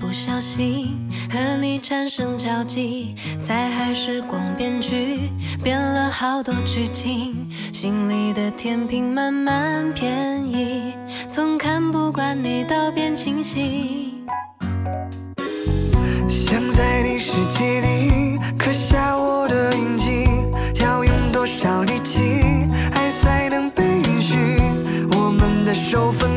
不小心和你产生交集，在海时光编剧，编了好多剧情，心里的天平慢慢偏移，从看不惯你到变清晰。想在你世界里刻下我的印记，要用多少力气，爱才能被允许？我们的手分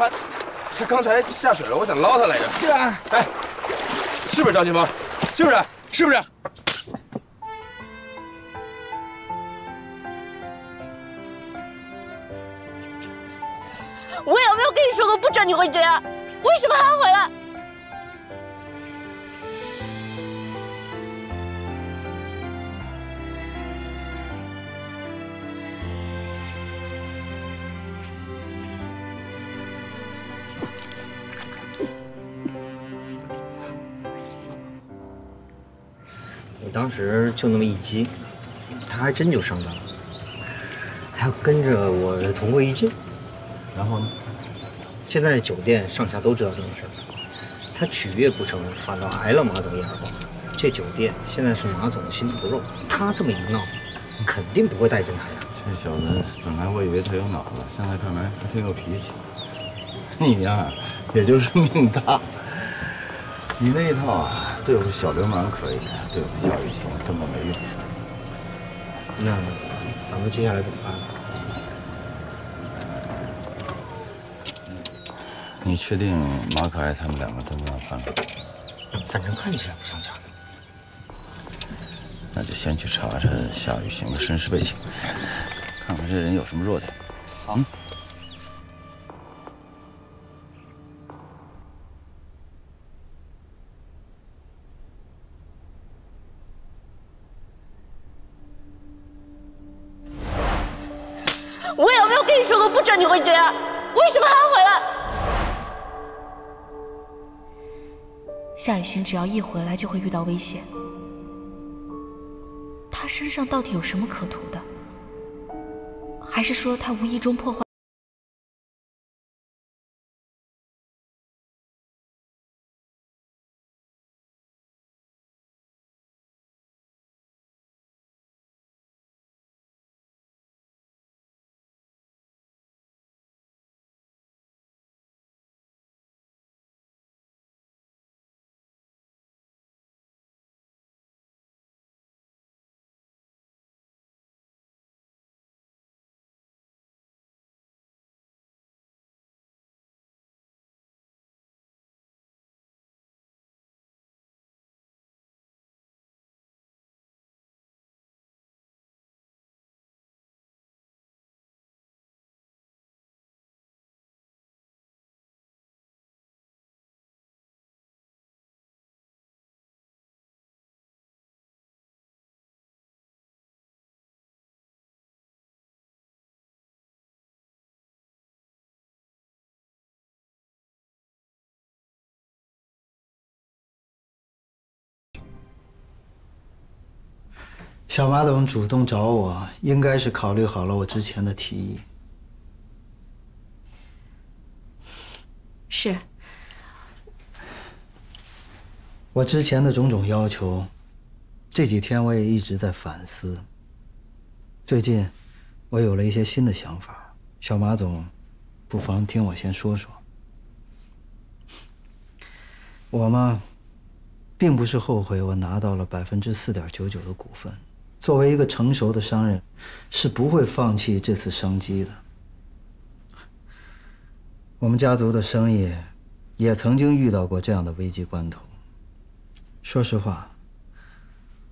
他他刚才下水了，我想捞他来着。是啊，哎，是不是张清风？是不是？是不是？我有没有跟你说过不准你回家？为什么还要回来？当时就那么一激，他还真就上当了，还要跟着我同归于尽。然后呢？现在酒店上下都知道这种事儿，他取悦不成，反倒挨了马总一耳光。这酒店现在是马总的心头肉，他这么一闹，肯定不会待见他呀。这小子本来我以为他有脑子，现在看来还挺有脾气。你呀，也就是命大。你那一套啊，对付小流氓可以，对付夏雨欣根本没用。那咱们接下来怎么办？你确定马可爱他们两个都没有犯了？反正看起来不像假的。那就先去查查夏雨行的身世背景，看看这人有什么弱点。好。嗯只要一回来就会遇到危险，他身上到底有什么可图的？还是说他无意中破坏？小马总主动找我，应该是考虑好了我之前的提议。是，我之前的种种要求，这几天我也一直在反思。最近，我有了一些新的想法，小马总，不妨听我先说说。我嘛，并不是后悔我拿到了百分之四点九九的股份。作为一个成熟的商人，是不会放弃这次商机的。我们家族的生意也曾经遇到过这样的危机关头。说实话，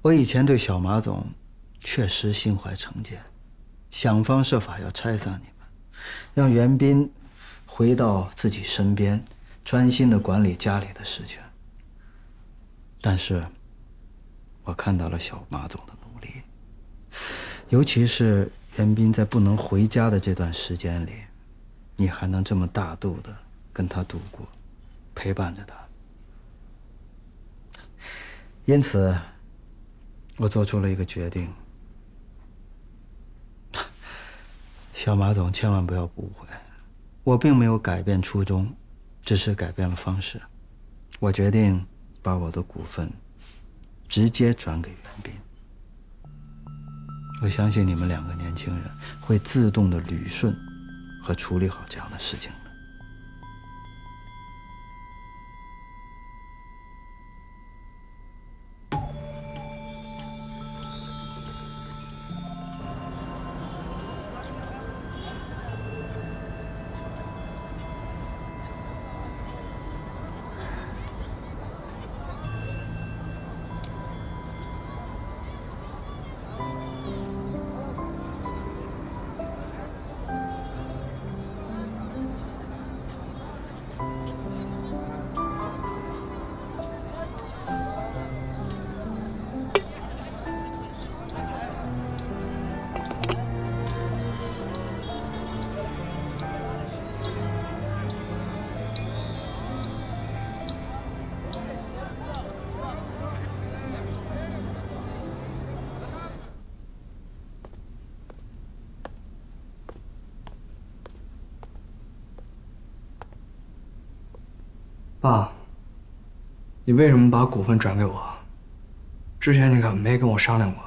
我以前对小马总确实心怀成见，想方设法要拆散你们，让袁斌回到自己身边，专心的管理家里的事情。但是，我看到了小马总的，尤其是袁斌在不能回家的这段时间里，你还能这么大度的跟他度过，陪伴着他。因此，我做出了一个决定。小马总，千万不要误会，我并没有改变初衷，只是改变了方式。我决定把我的股份直接转给袁斌。我相信你们两个年轻人会自动的捋顺和处理好这样的事情。爸，你为什么把股份转给我？之前你可没跟我商量过。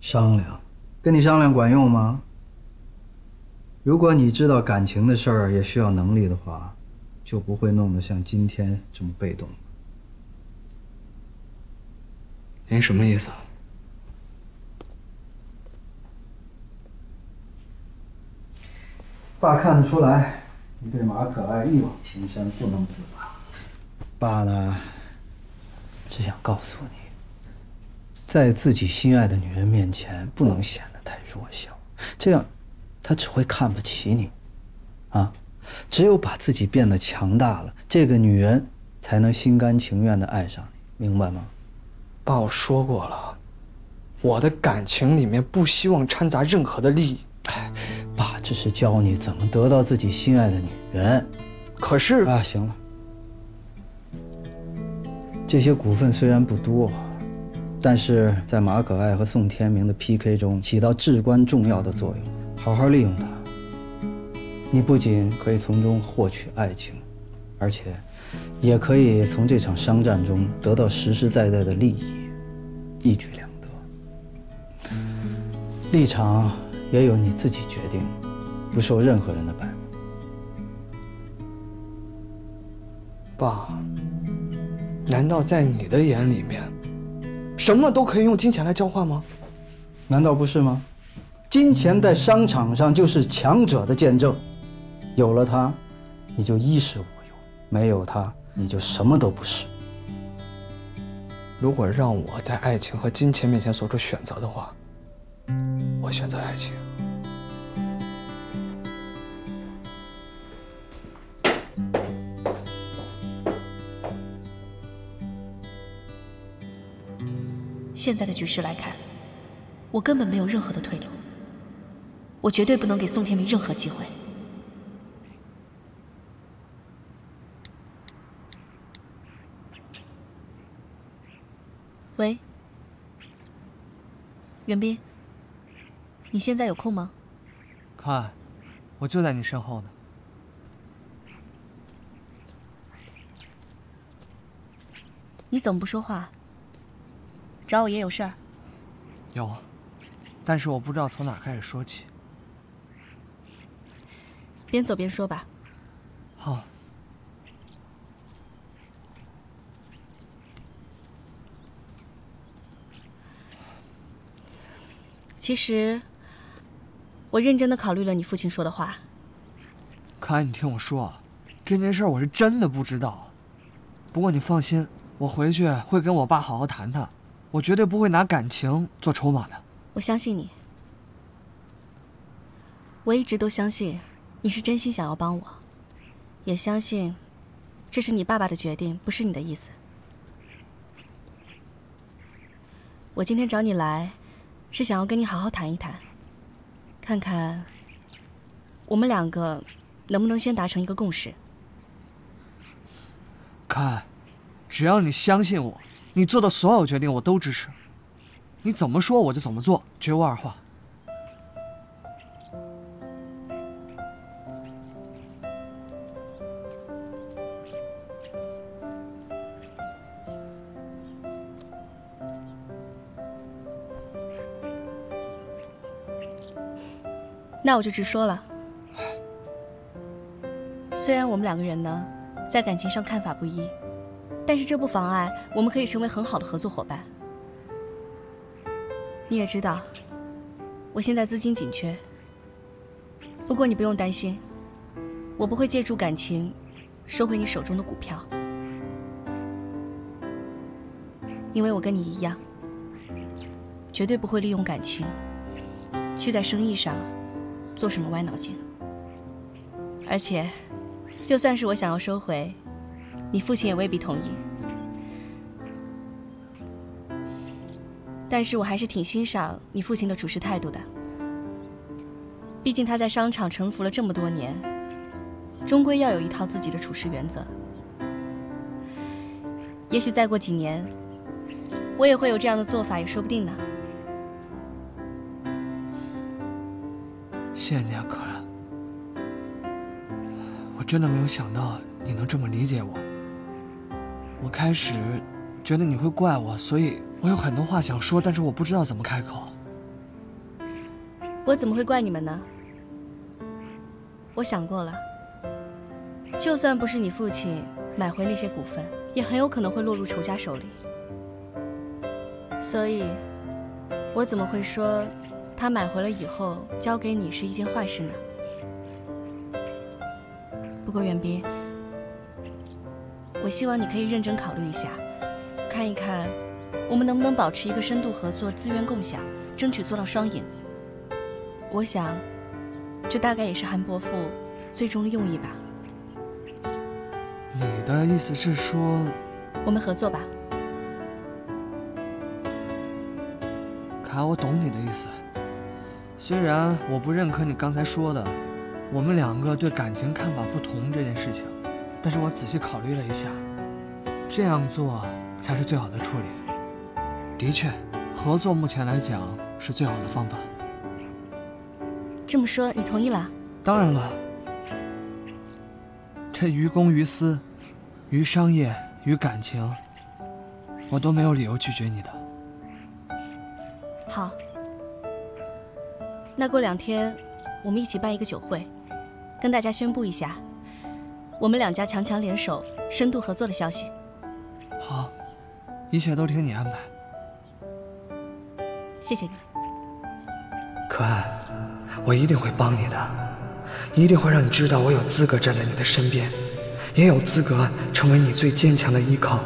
商量，跟你商量管用吗？如果你知道感情的事儿也需要能力的话，就不会弄得像今天这么被动。您什么意思？爸看得出来。你对马可爱一往情深，不能自拔。爸呢，只想告诉你，在自己心爱的女人面前，不能显得太弱小，这样，她只会看不起你。啊，只有把自己变得强大了，这个女人才能心甘情愿的爱上你，明白吗？爸，我说过了，我的感情里面不希望掺杂任何的利益。哎，爸只是教你怎么得到自己心爱的女人。可是啊，行了，这些股份虽然不多，但是在马可爱和宋天明的 PK 中起到至关重要的作用。好好利用它，你不仅可以从中获取爱情，而且也可以从这场商战中得到实实在在的利益，一举两得。立场。也有你自己决定，不受任何人的摆布。爸，难道在你的眼里面，什么都可以用金钱来交换吗？难道不是吗？金钱在商场上就是强者的见证，有了它，你就衣食无忧；没有它，你就什么都不是。如果让我在爱情和金钱面前做出选择的话，我选择爱情。现在的局势来看，我根本没有任何的退路。我绝对不能给宋天明任何机会。喂，袁斌，你现在有空吗？看，我就在你身后呢。你怎么不说话？找我爷有事儿？有，但是我不知道从哪开始说起。边走边说吧。好。其实，我认真的考虑了你父亲说的话。可爱，你听我说啊，这件事我是真的不知道。不过你放心，我回去会跟我爸好好谈谈，我绝对不会拿感情做筹码的。我相信你，我一直都相信你是真心想要帮我，也相信这是你爸爸的决定，不是你的意思。我今天找你来，是想要跟你好好谈一谈，看看我们两个能不能先达成一个共识。看，只要你相信我，你做的所有决定我都支持。你怎么说我就怎么做，绝无二话。那我就直说了。虽然我们两个人呢，在感情上看法不一，但是这不妨碍我们可以成为很好的合作伙伴。你也知道，我现在资金紧缺。不过你不用担心，我不会借助感情收回你手中的股票，因为我跟你一样，绝对不会利用感情去在生意上做什么歪脑筋。而且，就算是我想要收回，你父亲也未必同意。但是我还是挺欣赏你父亲的处事态度的。毕竟他在商场沉浮了这么多年，终归要有一套自己的处事原则。也许再过几年，我也会有这样的做法，也说不定呢。谢谢你啊，可。我真的没有想到你能这么理解我。我开始觉得你会怪我，所以我有很多话想说，但是我不知道怎么开口。我怎么会怪你们呢？我想过了，就算不是你父亲买回那些股份，也很有可能会落入仇家手里。所以，我怎么会说他买回来以后交给你是一件坏事呢？不过袁斌，我希望你可以认真考虑一下，看一看我们能不能保持一个深度合作、资源共享，争取做到双赢。我想，这大概也是韩伯父最终的用意吧。你的意思是说，我们合作吧？卡，我懂你的意思。虽然我不认可你刚才说的，我们两个对感情看法不同这件事情，但是我仔细考虑了一下，这样做才是最好的处理。的确，合作目前来讲是最好的方法。这么说，你同意了？当然了，这于公于私，于商业于感情，我都没有理由拒绝你的。那过两天我们一起办一个酒会，跟大家宣布一下我们两家强强联手、深度合作的消息。好，一切都听你安排。谢谢你，可爱，我一定会帮你的，一定会让你知道我有资格站在你的身边，也有资格成为你最坚强的依靠。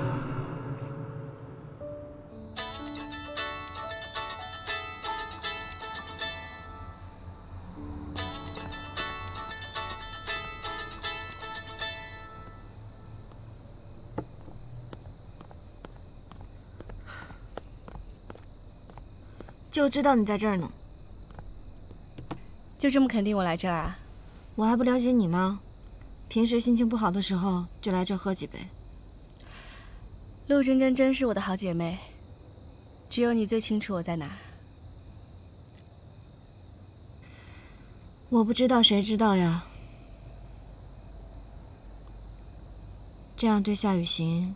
知道你在这儿呢，就这么肯定我来这儿啊？我还不了解你吗？平时心情不好的时候就来这儿喝几杯。陆真真真是我的好姐妹，只有你最清楚我在哪儿。我不知道，谁知道呀？这样对夏雨行，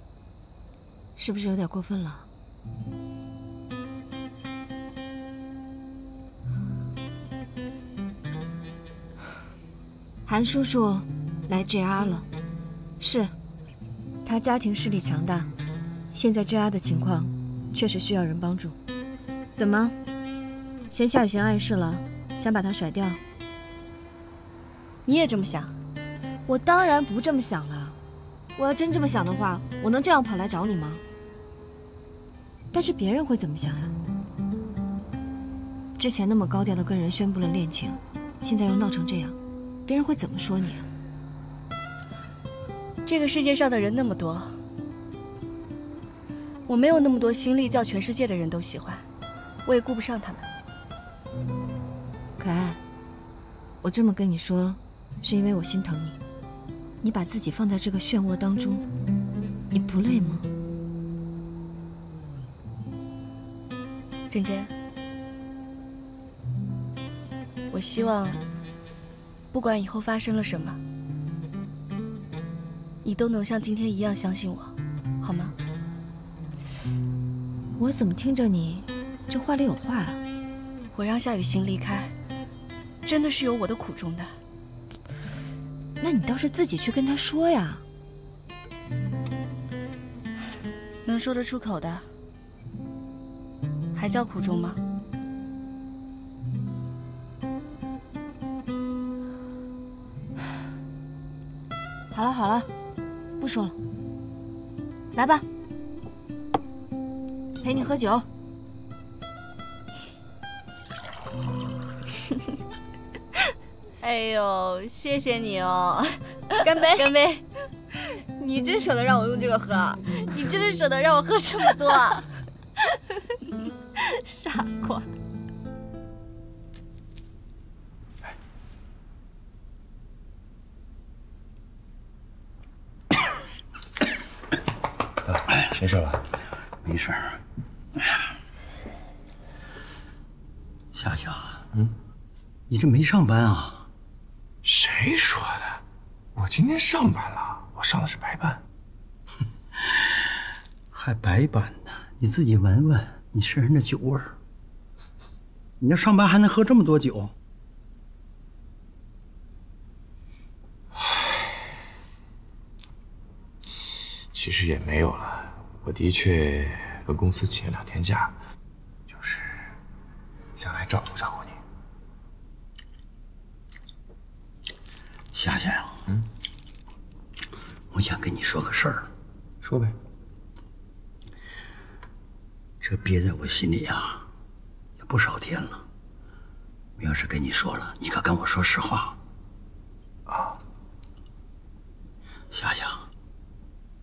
是不是有点过分了？韩叔叔来 JR 了，是，他家庭势力强大，现在 JR 的情况确实需要人帮助。怎么，嫌夏雨行碍事了，想把他甩掉？你也这么想？我当然不这么想了。我要真这么想的话，我能这样跑来找你吗？但是别人会怎么想呀？之前那么高调的跟人宣布了恋情，现在又闹成这样，别人会怎么说你啊？这个世界上的人那么多，我没有那么多心力叫全世界的人都喜欢，我也顾不上他们。可爱，我这么跟你说，是因为我心疼你。你把自己放在这个漩涡当中，你不累吗？珍珍，我希望，不管以后发生了什么，你都能像今天一样相信我，好吗？我怎么听着你这话里有话啊？我让夏雨欣离开，真的是有我的苦衷的。那你倒是自己去跟他说呀。能说得出口的，还叫苦衷吗？说了。来吧，陪你喝酒。哎呦，谢谢你哦！干杯，干杯！你真舍得让我用这个喝啊？你真的舍得让我喝这么多事吧？没事儿。哎呀，夏夏，嗯，你这没上班啊？谁说的？我今天上班了，我上的是白班。还白班呢？你自己闻闻你身上的酒味儿。你要上班还能喝这么多酒？其实也没有了，我的确跟公司请了两天假，就是想来照顾照顾你。夏夏呀，嗯，我想跟你说个事儿。说呗。这憋在我心里呀，也不少天了。我要是跟你说了，你可跟我说实话。啊，夏夏，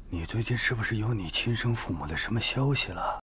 你最近是不是有你亲生父母的什么消息了？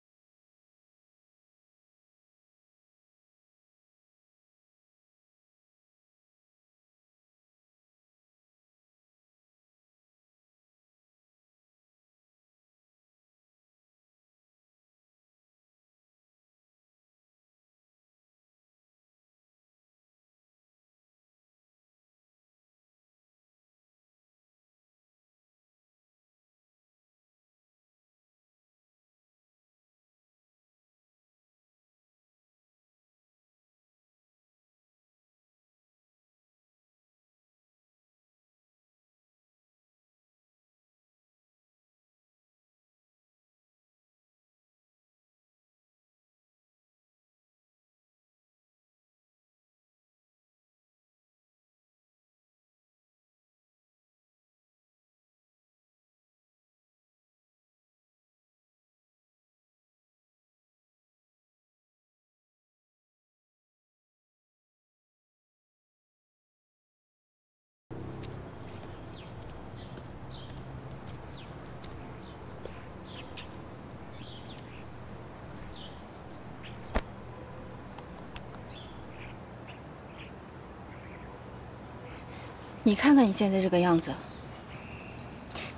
你看看你现在这个样子，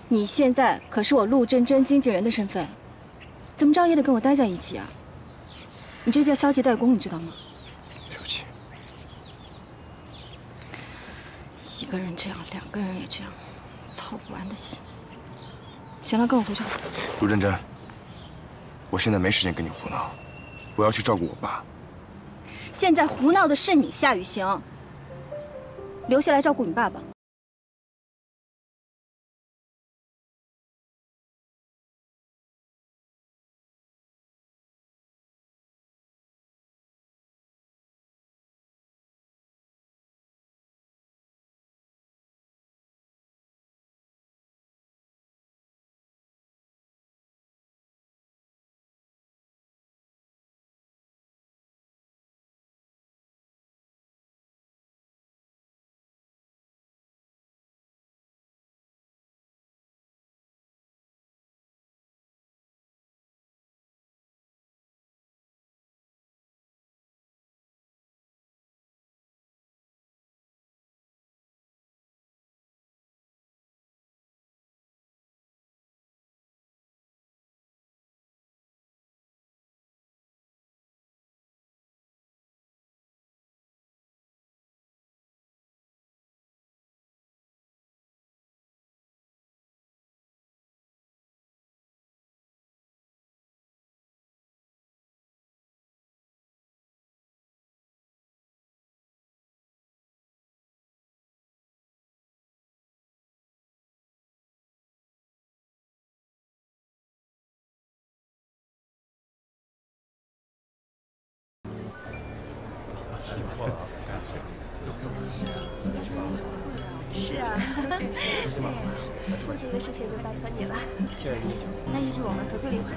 你现在可是我陆真真经纪人的身份，怎么着也得跟我待在一起啊！你这叫消极怠工，你知道吗？对不起。一个人这样，两个人也这样，操不完的心。行了，跟我回去吧。陆真真，我现在没时间跟你胡闹，我要去照顾我爸。现在胡闹的是你，夏雨行。留下来照顾你爸爸。是啊，就是。这个事情就拜托你了。那预祝我们合作愉快。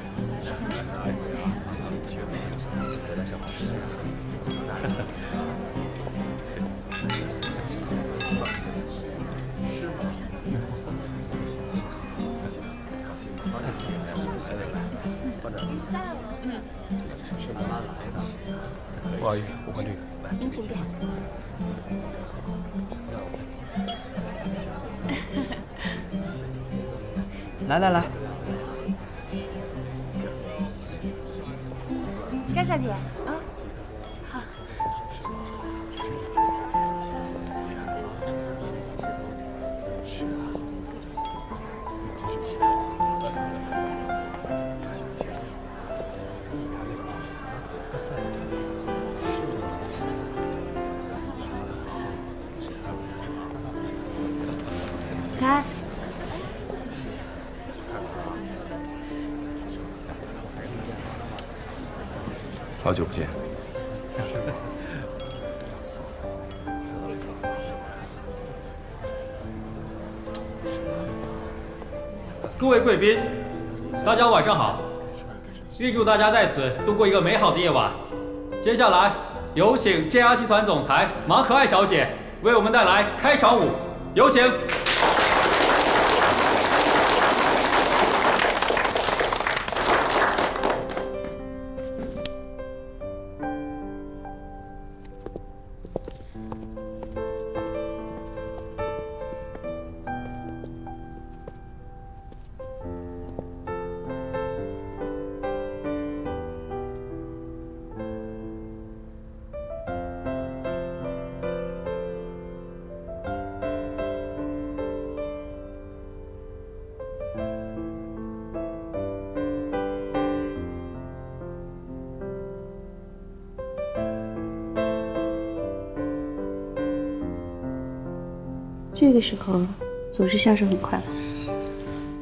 不好意思，我换这个。您请便。来来来，张小姐。祝大家在此度过一个美好的夜晚。接下来有请 JR 集团总裁马可爱小姐为我们带来开场舞，有请。这个时候总是下手很快。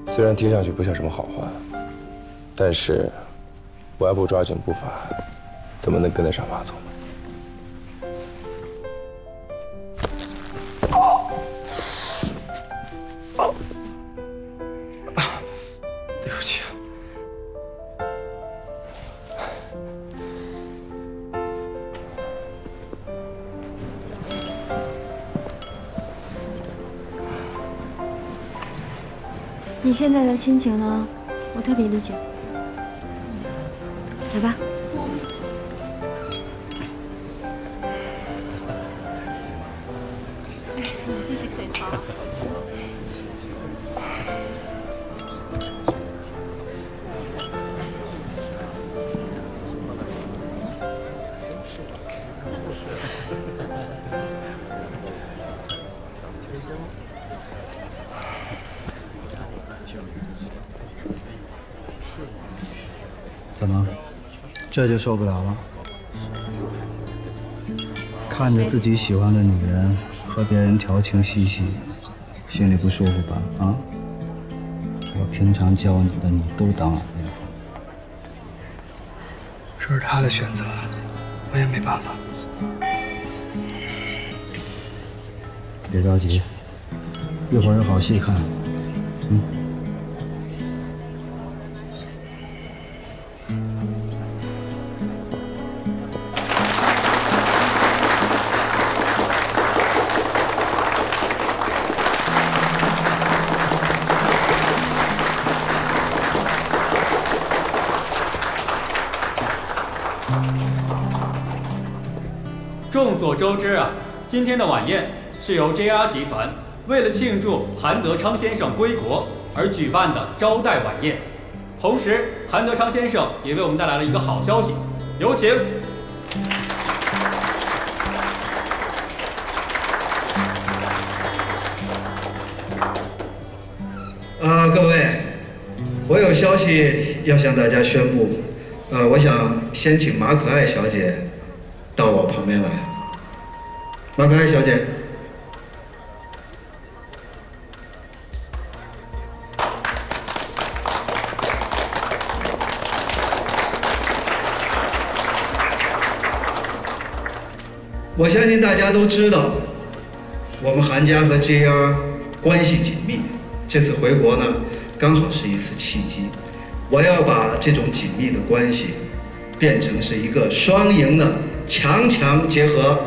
虽然听上去不像什么好话，但是我要不抓紧步伐，怎么能跟得上马总呢心情呢？我特别理解。来吧。怎么，这就受不了了？看着自己喜欢的女人和别人调情嬉戏，心里不舒服吧？啊？我平常教你的，你都当耳边风。这是他的选择，我也没办法。别着急，一会儿有好戏看。嗯。周知啊，今天的晚宴是由 JR 集团为了庆祝韩德昌先生归国而举办的招待晚宴。同时，韩德昌先生也为我们带来了一个好消息，有请。啊，各位，我有消息要向大家宣布。呃，我想先请马可爱小姐到我旁边来。马可爱小姐，我相信大家都知道，我们韩家和 JR 关系紧密，这次回国呢，刚好是一次契机。我要把这种紧密的关系变成是一个双赢的强强结合。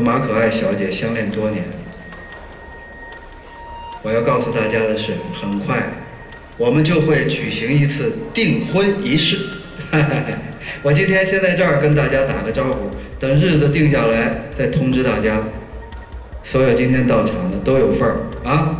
和马可爱小姐相恋多年。我要告诉大家的是，很快我们就会举行一次订婚仪式。我今天先在这儿跟大家打个招呼，等日子定下来再通知大家。所有今天到场的都有份儿啊！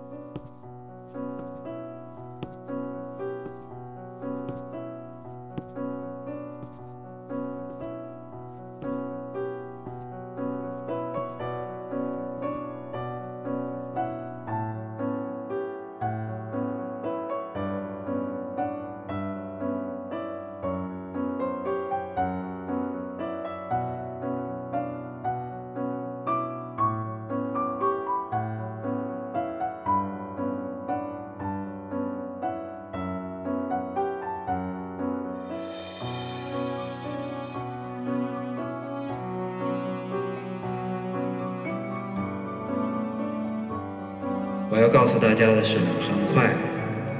告诉大家的是，很快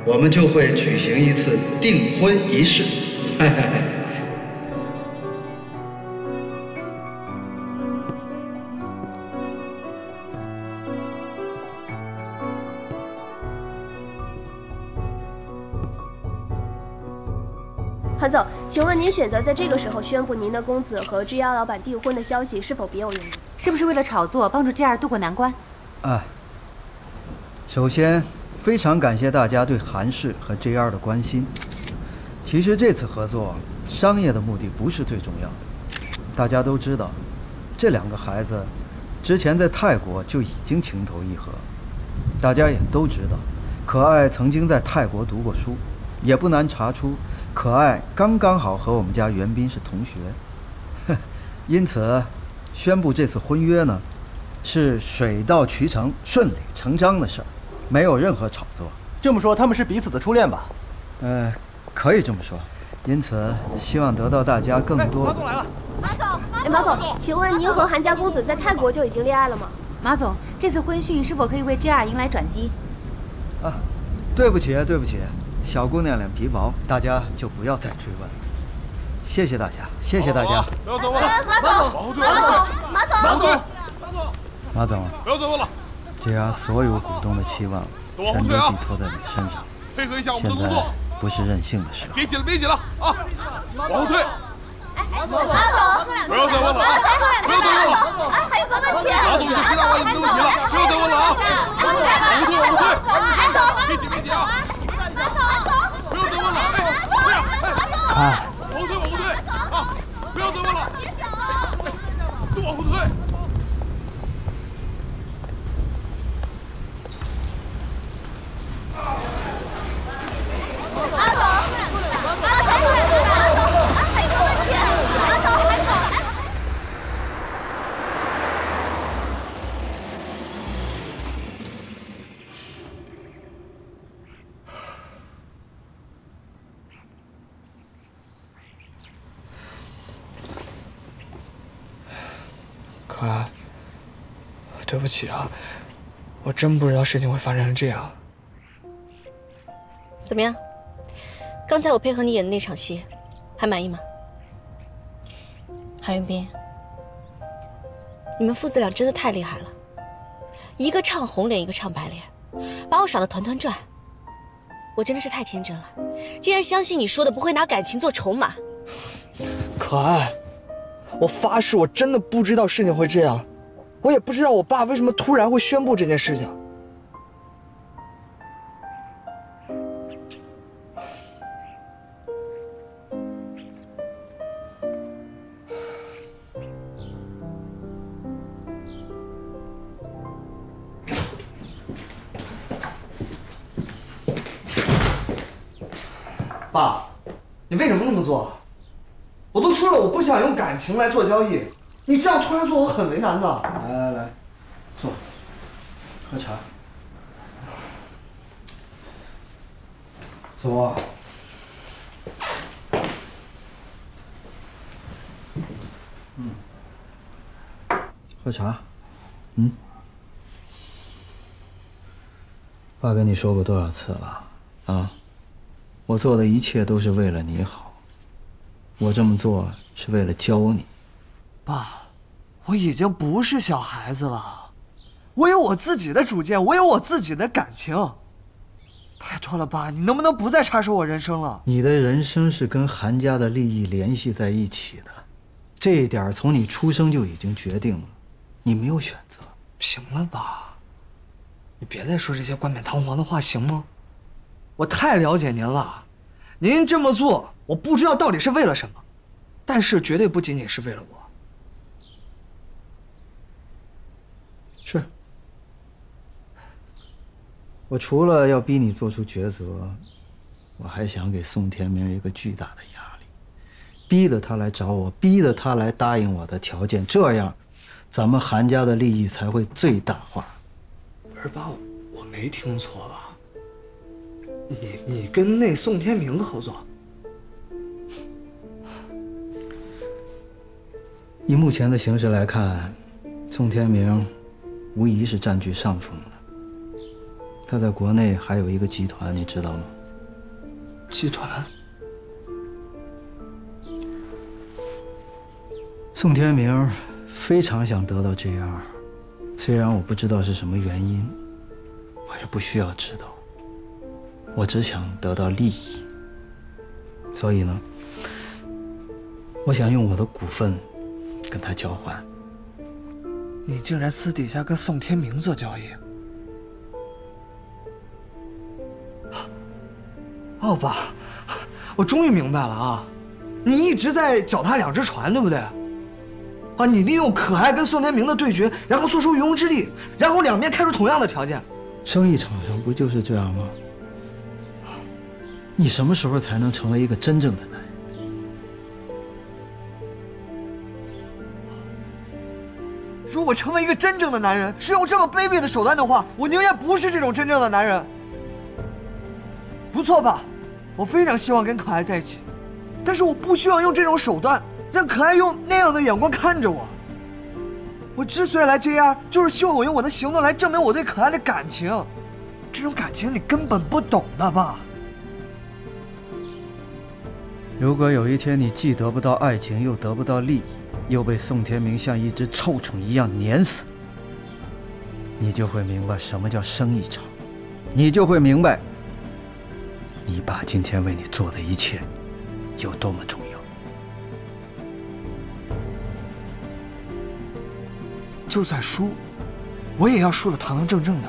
我们就会举行一次订婚仪式。韩总，请问您选择在这个时候宣布您的公子和 GR 老板订婚的消息，是否别有用意？是不是为了炒作，帮助 GR 渡过难关？啊，首先非常感谢大家对韩氏和 JR 的关心。其实这次合作，商业的目的不是最重要的。大家都知道，这两个孩子之前在泰国就已经情投意合。大家也都知道，可爱曾经在泰国读过书，也不难查出，可爱刚刚好和我们家袁斌是同学。因此，宣布这次婚约呢，是水到渠成、顺理成章的事儿，没有任何炒作。这么说，他们是彼此的初恋吧？呃，可以这么说。因此，希望得到大家更多。马总来了，马总，哎，马总，请问您和韩家公子在泰国就已经恋爱了吗？马总，这次婚讯是否可以为 JR 迎来转机？啊，对不起，对不起，小姑娘脸皮薄，大家就不要再追问了。谢谢大家，谢谢大家。不要再问了，马总，马总，马总，马总，马总，不要再问了。JR 所有股东的期望全都寄托在你身上，配合一下我们现在的工作，不是任性的时候。别挤了，别挤了啊！往后退，哎马总，不要再问了啊！不要再问了。哎，还有个问题，马总已经回答完你们的问题了，不要再问了啊！往后退，往后退，马总，别挤，别挤啊！马总，马总，不要再问了，哎，这样，哎，看，往后退，往后退啊！不要再问了，哎，都往后退。可爱，对不起啊，我真不知道事情会发展成这样。怎么样？刚才我配合你演的那场戏，还满意吗？韩云斌，你们父子俩真的太厉害了，一个唱红脸，一个唱白脸，把我耍得团团转。我真的是太天真了，竟然相信你说的不会拿感情做筹码。可爱，我发誓，我真的不知道事情会这样，我也不知道我爸为什么突然会宣布这件事情。爸，你为什么那么做？我都说了，我不想用感情来做交易，你这样突然做，我很为难的。来来来，坐，喝茶。坐。嗯，喝茶。嗯。爸跟你说过多少次了啊？我做的一切都是为了你好，我这么做是为了教你。爸，我已经不是小孩子了，我有我自己的主见，我有我自己的感情。拜托了，爸，你能不能不再插手我人生了？你的人生是跟韩家的利益联系在一起的，这一点从你出生就已经决定了，你没有选择。行了，爸，你别再说这些冠冕堂皇的话，行吗？我太了解您了，您这么做，我不知道到底是为了什么，但是绝对不仅仅是为了我。是，我除了要逼你做出抉择，我还想给宋天明一个巨大的压力，逼得他来找我，逼得他来答应我的条件，这样，咱们韩家的利益才会最大化。不是爸，我没听错吧？你你跟那宋天明合作？以目前的形势来看，宋天明无疑是占据上风的。他在国内还有一个集团，你知道吗？集团？宋天明非常想得到 JR，虽然我不知道是什么原因，我也不需要知道。我只想得到利益，所以呢，我想用我的股份跟他交换。你竟然私底下跟宋天明做交易？哦，爸，我终于明白了啊！你一直在脚踏两只船，对不对？啊，你利用可爱跟宋天明的对决，然后做出渔翁之利，然后两边开出同样的条件。生意场上不就是这样吗？你什么时候才能成为一个真正的男如果成为一个真正的男人是用这么卑鄙的手段的话，我宁愿不是这种真正的男人。不错吧？我非常希望跟可爱在一起，但是我不需要用这种手段让可爱用那样的眼光看着我。我之所以来 JR，就是希望我用我的行动来证明我对可爱的感情。这种感情你根本不懂的吧？如果有一天你既得不到爱情，又得不到利益，又被宋天明像一只臭虫一样碾死，你就会明白什么叫生意场，你就会明白，你爸今天为你做的一切有多么重要。就算输，我也要输的堂堂正正的。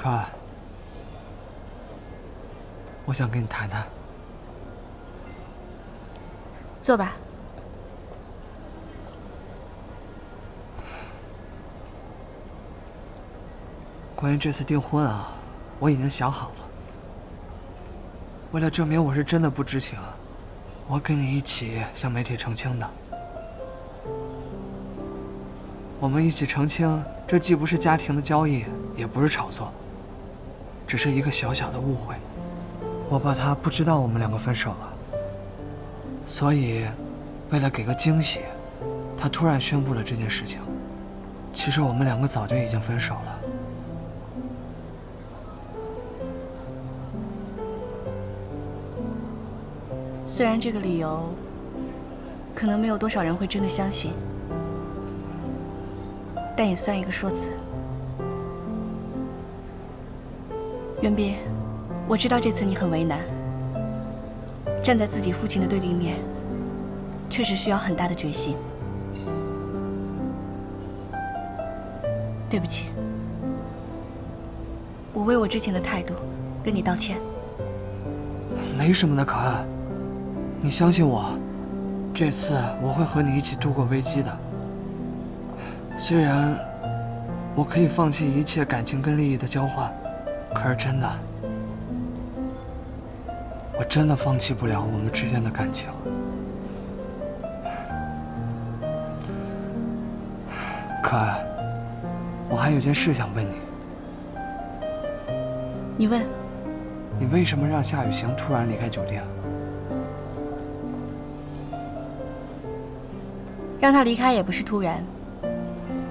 可爱，我想跟你谈谈。坐吧。关于这次订婚啊，我已经想好了。为了证明我是真的不知情，我跟你一起向媒体澄清的。我们一起澄清，这既不是家庭的交易，也不是炒作，只是一个小小的误会。我怕他不知道我们两个分手了，所以为了给个惊喜，他突然宣布了这件事情。其实我们两个早就已经分手了。虽然这个理由可能没有多少人会真的相信，但也算一个说辞。袁斌，我知道这次你很为难，站在自己父亲的对立面，确实需要很大的决心。对不起，我为我之前的态度跟你道歉。没什么的，可爱。你相信我，这次我会和你一起度过危机的。虽然我可以放弃一切感情跟利益的交换，可是真的，我真的放弃不了我们之间的感情。可爱，我还有件事想问你。你问。你为什么让夏雨行突然离开酒店？让他离开也不是突然，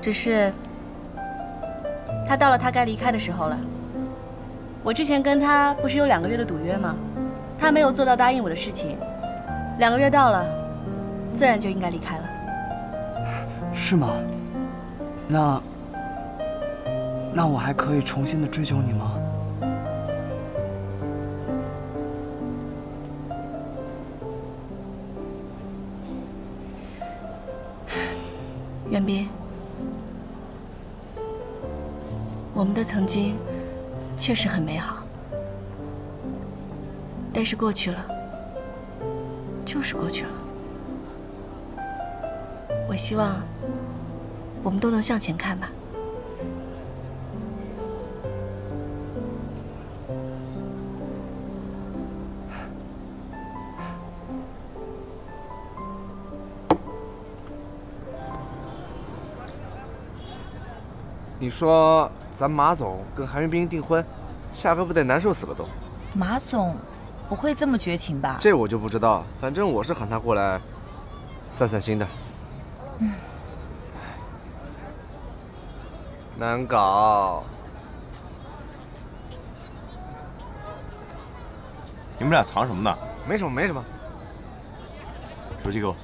只是他到了他该离开的时候了。我之前跟他不是有两个月的赌约吗？他没有做到答应我的事情，两个月到了，自然就应该离开了。是吗？那那我还可以重新的追求你吗？袁斌，我们的曾经确实很美好，但是过去了，就是过去了。我希望我们都能向前看吧。你说咱马总跟韩云斌订婚，夏哥不得难受死了都？马总不会这么绝情吧？这我就不知道，反正我是喊他过来散散心的。嗯，难搞。你们俩藏什么呢？没什么，没什么。手机给我。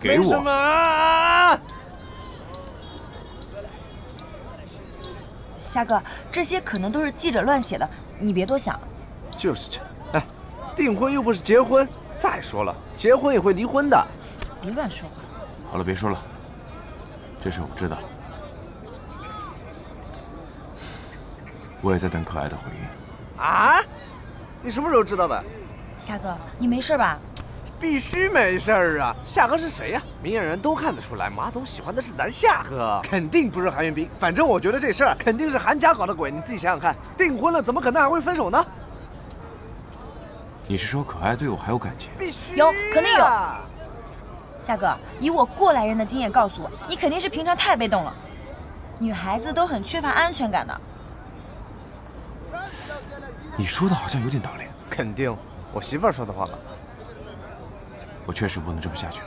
给我。什么？夏哥，这些可能都是记者乱写的，你别多想。就是这，哎，订婚又不是结婚。再说了，结婚也会离婚的。别乱说话。好了，别说了。这事我知道，我也在等可爱的回应。啊？你什么时候知道的？夏哥，你没事吧？必须没事儿啊！夏哥是谁呀？明眼人都看得出来，马总喜欢的是咱夏哥，肯定不是韩元斌。反正我觉得这事儿肯定是韩家搞的鬼。你自己想想看，订婚了怎么可能还会分手呢？你是说可爱对我还有感情？必须有，肯定有。夏哥，以我过来人的经验告诉我，你肯定是平常太被动了。女孩子都很缺乏安全感的。你说的好像有点道理。肯定，我媳妇儿说的话吧。我确实不能这么下去了，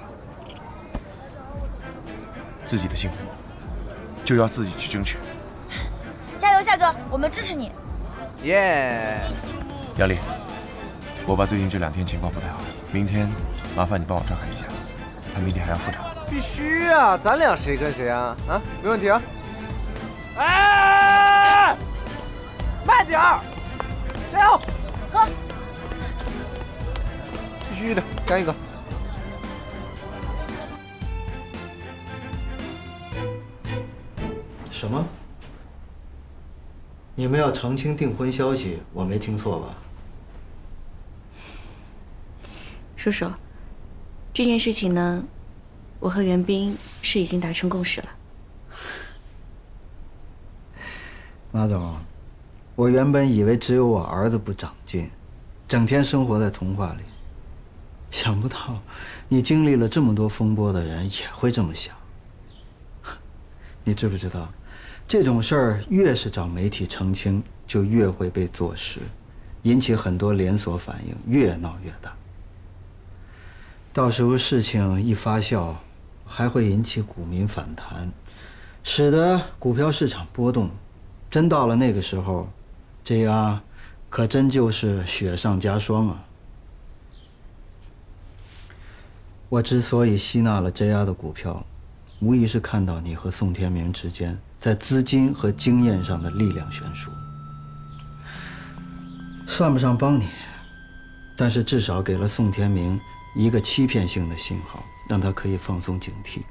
自己的幸福就要自己去争取。加油，夏哥，我们支持你。耶！杨丽，我爸最近这两天情况不太好，明天麻烦你帮我照看一下，他明天还要复查。必须啊，咱俩谁跟谁啊？啊，没问题啊。哎，慢点儿，加油，喝。必须的，干一个。什么？你们要澄清订婚消息，我没听错吧？叔叔，这件事情呢，我和袁冰是已经达成共识了。马总，我原本以为只有我儿子不长进，整天生活在童话里，想不到你经历了这么多风波的人也会这么想。你知不知道，这种事儿越是找媒体澄清，就越会被坐实，引起很多连锁反应，越闹越大。到时候事情一发酵，还会引起股民反弹，使得股票市场波动。真到了那个时候，这样可真就是雪上加霜啊！我之所以吸纳了 JR 的股票，无疑是看到你和宋天明之间在资金和经验上的力量悬殊。算不上帮你，但是至少给了宋天明一个欺骗性的信号，让他可以放松警惕。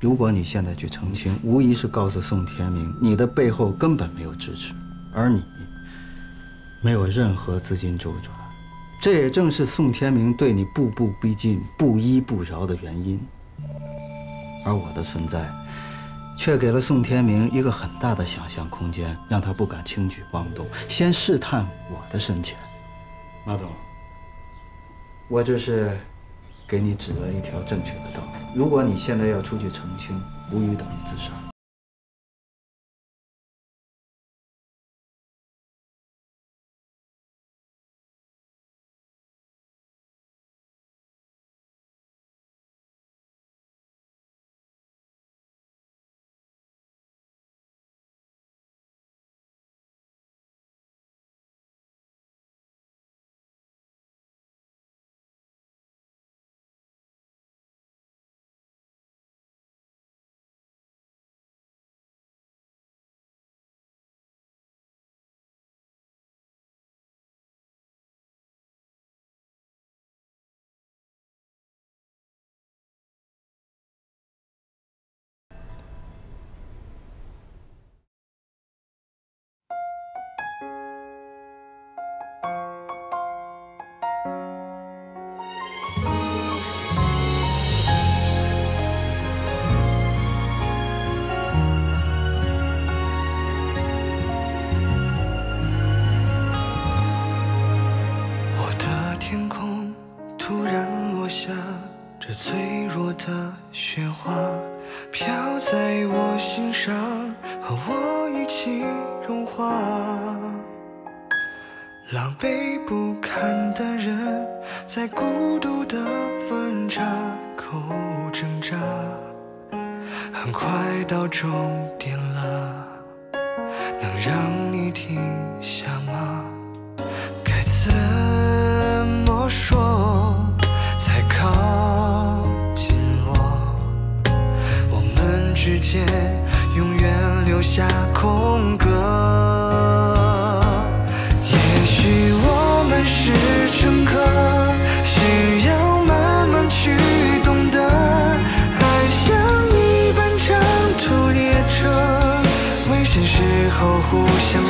如果你现在去澄清，无疑是告诉宋天明，你的背后根本没有支持，而你没有任何资金周转，这也正是宋天明对你步步逼近、不依不饶的原因。而我的存在，却给了宋天明一个很大的想象空间，让他不敢轻举妄动，先试探我的深浅。马总，我这是给你指了一条正确的道路。如果你现在要出去澄清，无语等于自杀。我互相